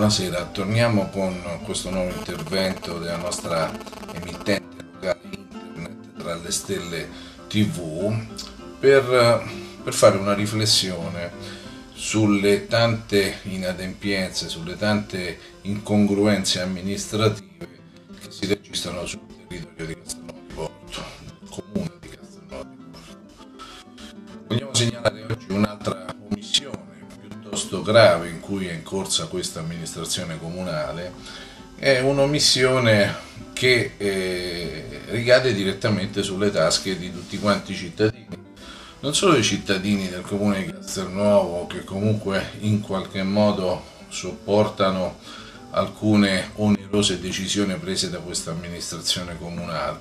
Buonasera, torniamo con questo nuovo intervento della nostra emittente locale internet tra le stelle tv per, per fare una riflessione sulle tante inadempienze, sulle tante incongruenze amministrative che si registrano sul territorio di Castelnuovo di Porto, il comune di Castelnuovo di Porto. Vogliamo segnalare oggi un'altra piuttosto grave in cui è in corsa questa amministrazione comunale è un'omissione che eh, ricade direttamente sulle tasche di tutti quanti i cittadini, non solo i cittadini del comune di Castelnuovo che comunque in qualche modo sopportano alcune onerose decisioni prese da questa amministrazione comunale,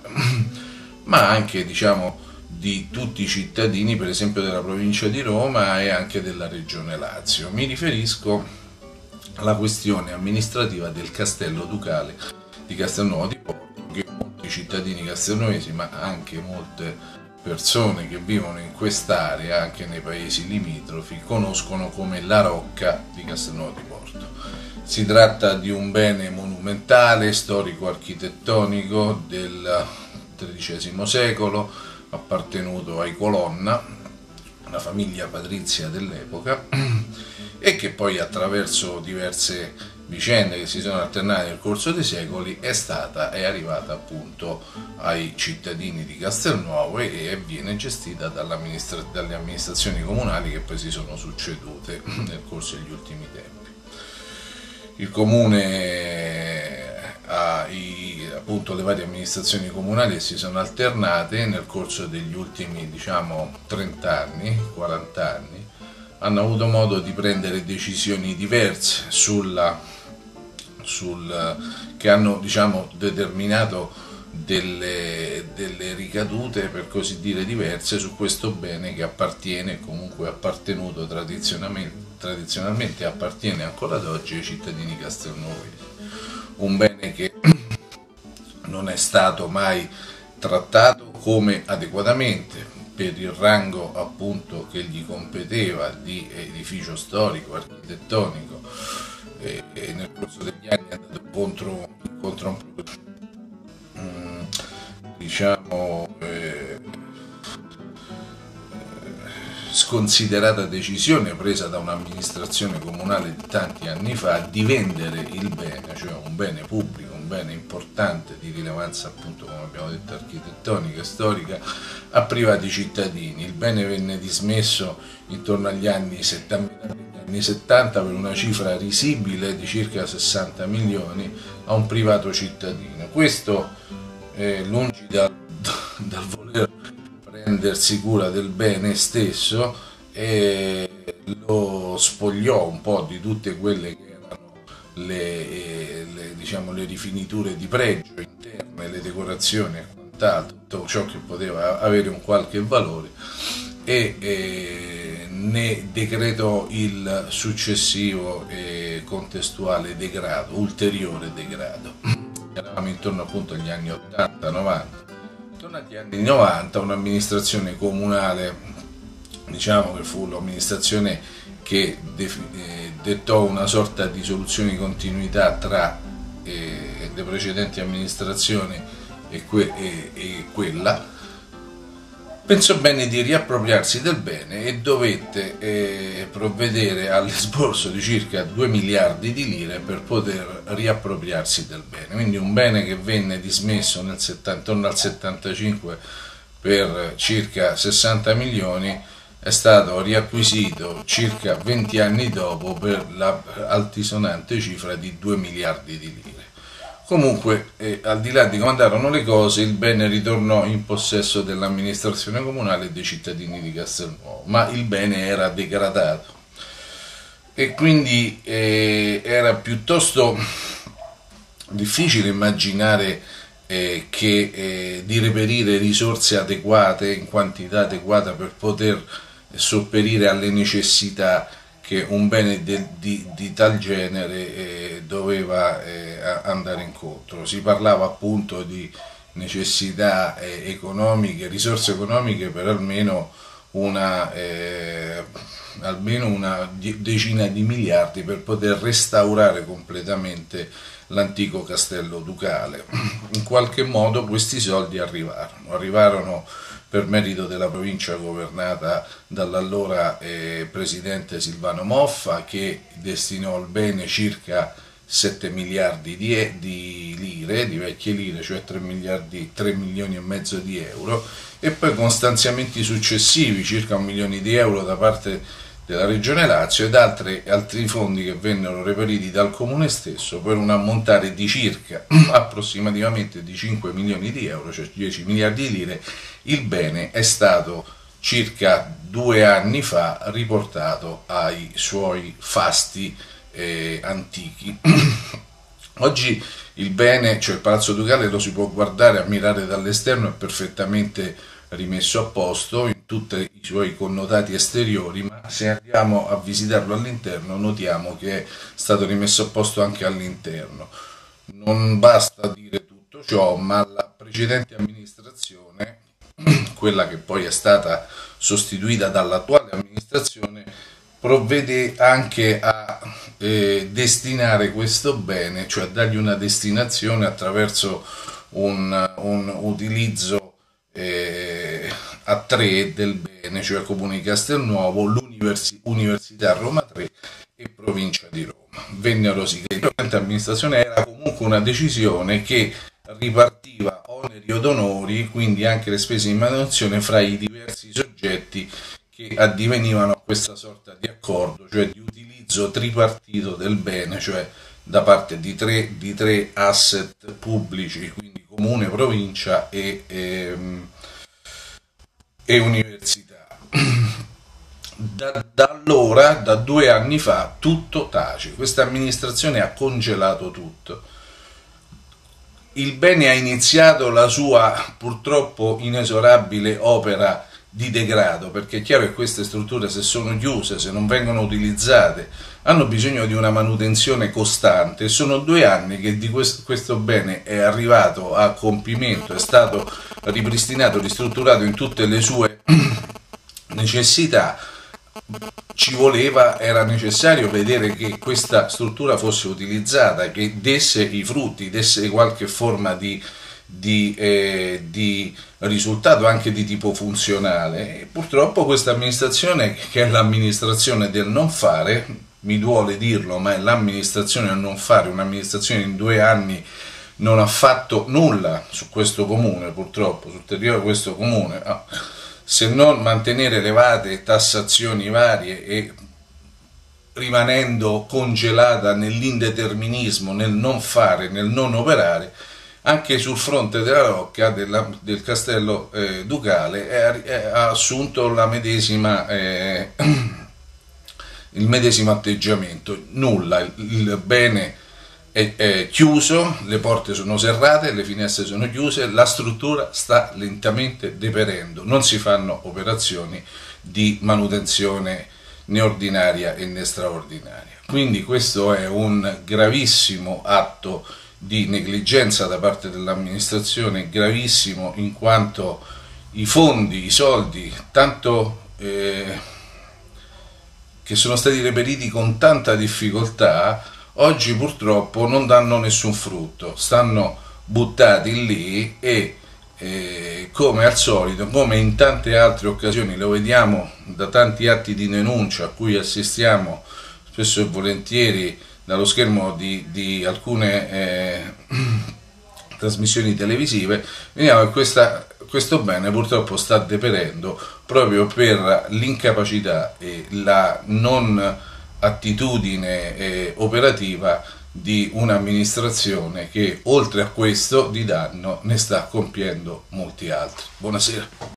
ma anche diciamo di tutti i cittadini, per esempio della provincia di Roma e anche della regione Lazio. Mi riferisco alla questione amministrativa del castello ducale di Castelnuovo di Porto, che molti cittadini castelnuovesi, ma anche molte persone che vivono in quest'area, anche nei paesi limitrofi, conoscono come la Rocca di Castelnuovo di Porto. Si tratta di un bene monumentale, storico-architettonico del XIII secolo, appartenuto ai Colonna, una famiglia patrizia dell'epoca, e che poi attraverso diverse vicende che si sono alternate nel corso dei secoli è stata è arrivata appunto ai cittadini di Castelnuovo e, viene gestita dalle amministrazioni comunali che poi si sono succedute nel corso degli ultimi tempi. Il comune ha i appunto le varie amministrazioni comunali si sono alternate nel corso degli ultimi diciamo 30 anni, 40 anni, hanno avuto modo di prendere decisioni diverse sulla, sul, che hanno diciamo, determinato delle, delle, ricadute per così dire diverse su questo bene che appartiene comunque appartenuto tradizionalmente, tradizionalmente appartiene ancora ad oggi ai cittadini castelnuovesi un bene che non è stato mai trattato come adeguatamente per il rango appunto che gli competeva di edificio storico, architettonico e, e nel corso degli anni è andato incontro, incontro a un diciamo eh, sconsiderata decisione presa da un'amministrazione comunale di tanti anni fa di vendere il bene, cioè un bene pubblico, un bene importante di rilevanza appunto come abbiamo detto architettonica storica a privati cittadini. Il bene venne dismesso intorno agli anni 70, anni 70 per una cifra risibile di circa 60 milioni a un privato cittadino. Questo eh, lungi dal, dal voler prendersi cura del bene stesso e lo spogliò un po' di tutte quelle che erano le, le, diciamo, le rifiniture di pregio interne, le decorazioni e quant'altro, tutto ciò che poteva avere un qualche valore e, e ne decretò il successivo e contestuale degrado, ulteriore degrado. Eravamo intorno appunto agli anni 80-90 Tornati agli anni 90, un'amministrazione comunale, diciamo che fu l'amministrazione che eh, dettò una sorta di soluzione di continuità tra eh, le precedenti amministrazioni e, que e, e quella, pensò bene di riappropriarsi del bene e dovette eh, provvedere all'esborso di circa 2 miliardi di lire per poter riappropriarsi del bene. Quindi un bene che venne dismesso nel 70, intorno al 75 per circa 60 milioni è stato riacquisito circa 20 anni dopo per l'altisonante cifra di 2 miliardi di lire. Comunque, eh, al di là di come andarono le cose, il bene ritornò in possesso dell'amministrazione comunale e dei cittadini di Castelnuovo, ma il bene era degradato. E quindi eh, era piuttosto difficile immaginare eh, che, eh, di reperire risorse adeguate in quantità adeguata per poter sopperire alle necessità che un bene de, di, di, tal genere eh, doveva eh, andare incontro. Si parlava appunto di necessità eh, economiche, risorse economiche per almeno una, eh, almeno una decina di miliardi per poter restaurare completamente l'antico castello ducale. In qualche modo questi soldi arrivarono, arrivarono per merito della provincia governata dall'allora eh, presidente Silvano Moffa che destinò al bene circa 7 miliardi di, di, lire, di vecchie lire, cioè 3, miliardi, 3 milioni e mezzo di euro, e poi con stanziamenti successivi, circa un milione di euro da parte della Regione Lazio ed altri, altri fondi che vennero reperiti dal Comune stesso per un ammontare di circa approssimativamente di 5 milioni di euro, cioè 10 miliardi di lire, il bene è stato circa due anni fa riportato ai suoi fasti eh, antichi. Oggi il bene, cioè il Palazzo Ducale, lo si può guardare, ammirare dall'esterno, è perfettamente rimesso a posto tutti i suoi connotati esteriori, ma se andiamo a visitarlo all'interno notiamo che è stato rimesso a posto anche all'interno. Non basta dire tutto ciò, ma la precedente amministrazione, quella che poi è stata sostituita dall'attuale amministrazione, provvede anche a eh, destinare questo bene, cioè a dargli una destinazione attraverso un, un utilizzo eh, a tre del bene, cioè Comune di Castelnuovo, l'Università Roma 3 e Provincia di Roma. Vennero siglati. L'amministrazione era comunque una decisione che ripartiva oneri od onori, quindi anche le spese di manutenzione fra i diversi soggetti che addivenivano a questa sorta di accordo, cioè di utilizzo tripartito del bene, cioè da parte di tre, di tre asset pubblici, quindi comune, provincia e, ehm, e università. Da, da, allora, da due anni fa, tutto tace. Questa amministrazione ha congelato tutto. Il bene ha iniziato la sua purtroppo inesorabile opera di degrado, perché è chiaro che queste strutture se sono chiuse, se non vengono utilizzate, hanno bisogno di una manutenzione costante. Sono due anni che di questo, questo bene è arrivato a compimento, è stato ripristinato, ristrutturato in tutte le sue necessità. Ci voleva, era necessario vedere che questa struttura fosse utilizzata, che desse i frutti, desse qualche forma di di, eh, di, risultato anche di tipo funzionale. E purtroppo questa amministrazione, che è l'amministrazione del non fare, mi duole dirlo, ma è l'amministrazione del non fare, un'amministrazione in due anni non ha fatto nulla su questo comune, purtroppo, sul territorio di questo comune, no. se non mantenere elevate tassazioni varie e rimanendo congelata nell'indeterminismo, nel non fare, nel non operare, anche sul fronte della Rocca della, del castello eh, ducale ha assunto medesima, eh, il medesimo atteggiamento, nulla, il, bene è, è, chiuso, le porte sono serrate, le finestre sono chiuse, la struttura sta lentamente deperendo, non si fanno operazioni di manutenzione né ordinaria né straordinaria. Quindi questo è un gravissimo atto di negligenza da parte dell'amministrazione gravissimo in quanto i fondi, i soldi, tanto eh, che sono stati reperiti con tanta difficoltà, oggi purtroppo non danno nessun frutto, stanno buttati lì e eh, come al solito, come in tante altre occasioni, lo vediamo da tanti atti di denuncia a cui assistiamo spesso e volentieri dallo schermo di, di alcune eh, trasmissioni televisive, vediamo che questa, questo bene purtroppo sta deperendo proprio per l'incapacità e la non attitudine eh, operativa di un'amministrazione che oltre a questo di danno ne sta compiendo molti altri. Buonasera.